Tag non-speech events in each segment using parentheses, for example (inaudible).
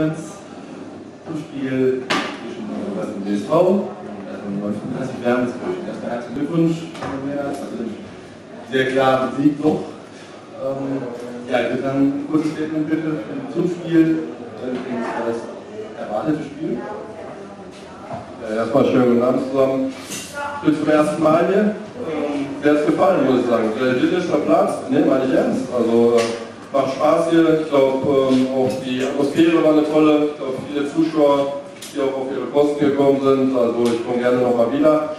zum Spiel zwischen dem DSV und 35 Wermeskirchen. Erstmal herzlichen Glückwunsch, also sehr klaren Sieg noch. Ähm, ja, ich würde dann ein kurzes Statement bitte zum Spiel. Das erwartete Spiel. Ja, erstmal schönen guten Abend zusammen. Ich bin zum ersten Mal hier. Ähm, Sehr es gefallen, muss ich sagen. Der idyllischer Platz, ne, meine ich ernst. Also äh, macht Spaß hier. Ich glaube, ähm, auch die Atmosphäre war eine tolle. Ich glaube, viele Zuschauer, die auch auf ihre Kosten gekommen sind. Also ich komme gerne nochmal wieder.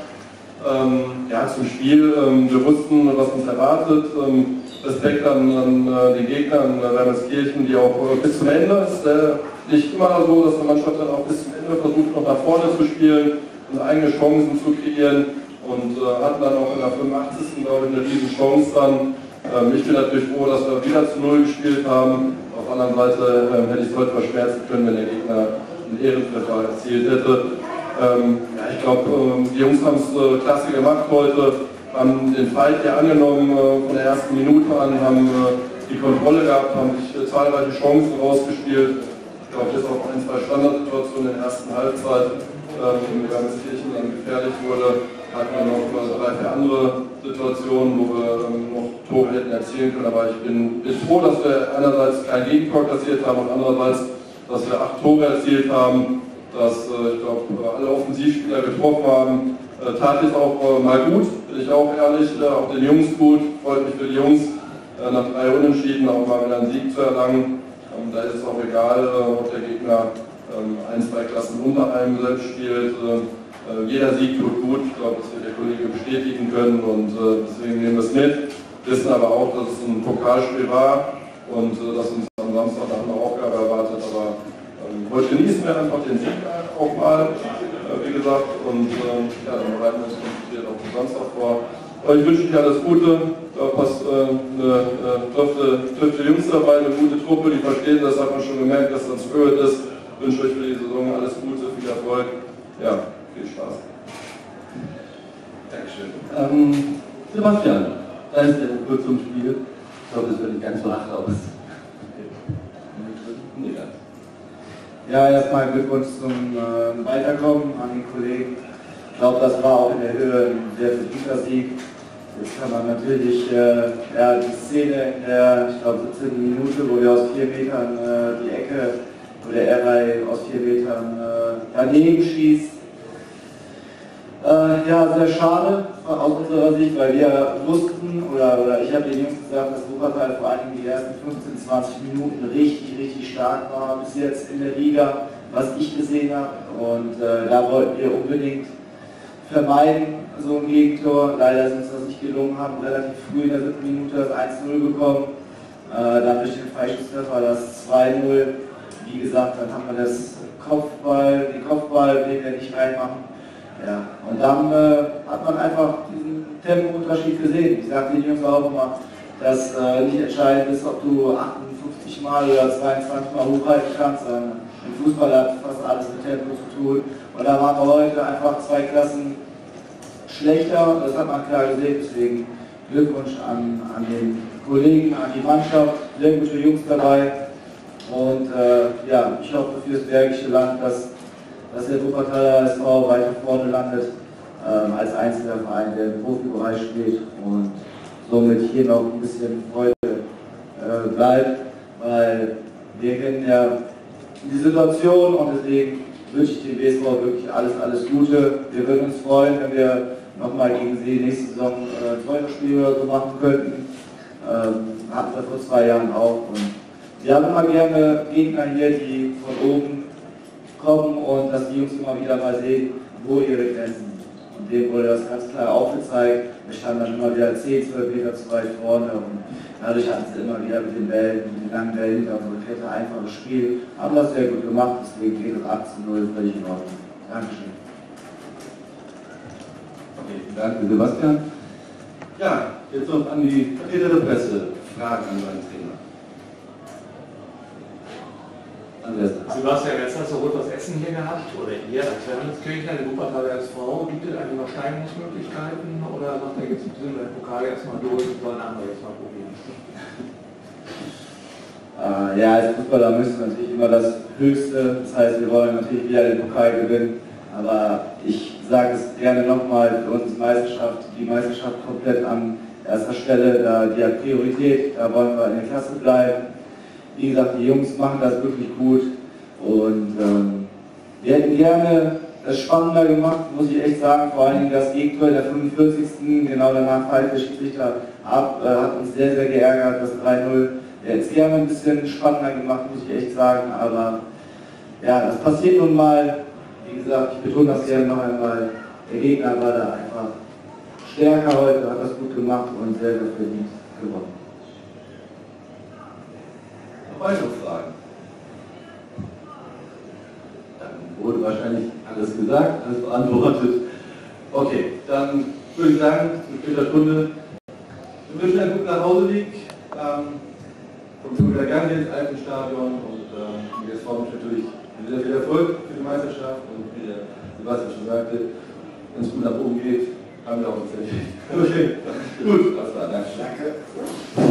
Ähm, ja, zum Spiel. Ähm, wir wussten, was uns erwartet. Ähm, Respekt an, an äh, die Gegner, an Wernerskirchen, die auch äh, bis zum Ende ist. Äh, nicht immer so, dass eine Mannschaft dann auch bis zum Ende versucht, noch nach vorne zu spielen und eigene Chancen zu kreieren und äh, hatten dann auch in der 85. glaube ich eine riesen Chance dann. Ähm, ich bin natürlich froh, dass wir wieder zu Null gespielt haben. Auf der anderen Seite ähm, hätte ich es heute verschmerzen können, wenn der Gegner einen Ehrentreffer erzielt hätte. Ähm, ja, ich glaube, ähm, die Jungs haben es äh, klasse gemacht heute, haben den Fight hier angenommen äh, von der ersten Minute an, haben äh, die Kontrolle gehabt, haben sich äh, zahlreiche Chancen rausgespielt. Ich glaube, bis auf ein, zwei Standardsituationen in der ersten Halbzeit, ähm, wenn es Kirchen dann gefährlich wurde, hatten wir noch drei, vier andere Situationen, wo wir ähm, noch Tore hätten erzielen können. Aber ich bin, bin froh, dass wir einerseits kein Gegentor kassiert haben und andererseits, dass wir acht Tore erzielt haben, dass äh, ich glaube, alle Offensivspieler getroffen haben. Äh, tat jetzt auch äh, mal gut, bin ich auch ehrlich, äh, auch den Jungs gut, freut mich für die Jungs, äh, nach drei Unentschieden auch mal wieder einen Sieg zu erlangen. Ähm, da ist es auch egal, äh, ob der Gegner ähm, ein, zwei Klassen unter einem selbst spielt. Äh, jeder Sieg tut gut, ich glaube, das wird der Kollege bestätigen können und äh, deswegen nehmen wir es mit. Wissen aber auch, dass es ein Pokalspiel war und äh, dass uns am Samstag eine andere Aufgabe erwartet. Aber ähm, heute genießen wir einfach den Sieg auch mal, wie gesagt, und ja, dann bereiten wir uns konzentriert auf den Samstag vor. Ich wünsche euch alles Gute. Da passt äh, eine äh, trifte Jungs dabei, eine gute Truppe, die verstehen das, hat man schon gemerkt, dass das Spirit ist. Ich wünsche euch für die Saison alles Gute, viel Erfolg. Ja, viel Spaß. Dankeschön. Ähm, Sebastian, da ist der kurz zum Spiel. Ich glaube, das wird nicht ganz so hart aus. Ja, erstmal Glückwunsch zum äh, Weiterkommen an die Kollegen. Ich glaube, das war auch in der Höhe ein sehr verdienter Sieg. Jetzt kann man natürlich äh, ja, die Szene in der, ich glaube, 17. Minute, wo wir aus vier Metern äh, die Ecke, wo der R3 aus vier Metern äh, daneben schießt, ja, sehr schade aus unserer Sicht, weil wir wussten, oder, oder ich habe den Jungs gesagt, dass Wuppertal vor allem die ersten 15, 20 Minuten richtig, richtig stark war bis jetzt in der Liga, was ich gesehen habe. Und äh, da wollten wir unbedingt vermeiden, so ein Gegentor. Leider ist uns das nicht gelungen, haben relativ früh in der siebten Minute das 1-0 bekommen. Äh, dann durch den Freischusstreffer das 2-0. Wie gesagt, dann haben wir das Kopfball, den Kopfball, den wir nicht reinmachen ja, und dann äh, hat man einfach diesen Tempounterschied gesehen. Ich sage den Jungs auch immer, dass äh, nicht entscheidend ist, ob du 58 Mal oder 22 Mal hochhalten kannst, sondern im Fußball hat fast alles mit Tempo zu tun. Und da waren wir heute einfach zwei Klassen schlechter, das hat man klar gesehen, deswegen Glückwunsch an, an den Kollegen, an die Mannschaft, sehr gute Jungs dabei. Und äh, ja, ich hoffe für das Bergische Land, dass dass der Wuppertaler SV weiter vorne landet, ähm, als einziger Verein, der im Profibereich steht und somit hier noch ein bisschen Freude äh, bleibt, weil wir kennen ja die Situation und deswegen wünsche ich dem BSV wirklich alles, alles Gute. Wir würden uns freuen, wenn wir nochmal gegen Sie nächste Saison äh, zweite Spiel oder so machen könnten. Ähm, hatten wir vor zwei Jahren auch. Und wir haben immer gerne Gegner hier, die von oben kommen und dass die Jungs immer wieder mal sehen, wo ihre Grenzen sind. Und dem wurde das ganz klar aufgezeigt. Wir standen dann immer wieder 10, 12 Meter zu weit vorne und dadurch hatten sie immer wieder mit den Bällen, mit den langen Bällen hinter unsere Kette einfaches Spiel. Haben das sehr gut gemacht, deswegen geht es 8 zu 0 völlig in Ordnung. Dankeschön. Okay, danke Sebastian. Ja, jetzt noch an die Vertreter der Presse. Fragen an meinen Trainer. Sebastian, jetzt hast du rot was Essen hier gehabt, oder ihr? Als Wermelskirchner, der Wuppertaler SV, bietet eine Übersteigungsmöglichkeiten oder sagt er jetzt, wir den Pokal erstmal durch und sollen andere jetzt mal probieren? Äh, (laughs) ja, als Fußballer müssen wir natürlich immer das Höchste, das heißt, wir wollen natürlich wieder den Pokal gewinnen, aber ich sage es gerne nochmal, für uns ist Meisterschaft, die Meisterschaft komplett an erster Stelle, da die hat Priorität, da wollen wir in der Klasse bleiben. Wie gesagt, die Jungs machen das wirklich gut und ähm, wir hätten gerne es spannender gemacht, muss ich echt sagen, vor allem das Gegentor der 45. genau danach fällt der Schiedsrichter ab, äh, hat uns sehr, sehr geärgert, das 3-0 hätte es gerne ein bisschen spannender gemacht, muss ich echt sagen, aber ja, das passiert nun mal. Wie gesagt, ich betone das gerne noch einmal. Der Gegner war da einfach stärker heute, hat das gut gemacht und sehr, sehr verdient gewonnen. Weitere Fragen? Dann wurde wahrscheinlich alles gesagt, alles beantwortet. Okay, dann würde ich sagen, zu später Stunde, wir wünschen einen guten Nachhauseweg. Ähm, schon wieder gerne ins Alpenstadion und ähm, jetzt freue mich natürlich sehr viel Erfolg für die Meisterschaft und wie der Sebastian schon sagte, wenn es gut nach oben geht, haben wir auch ein (laughs) Okay, gut, alles klar, danke. Danke.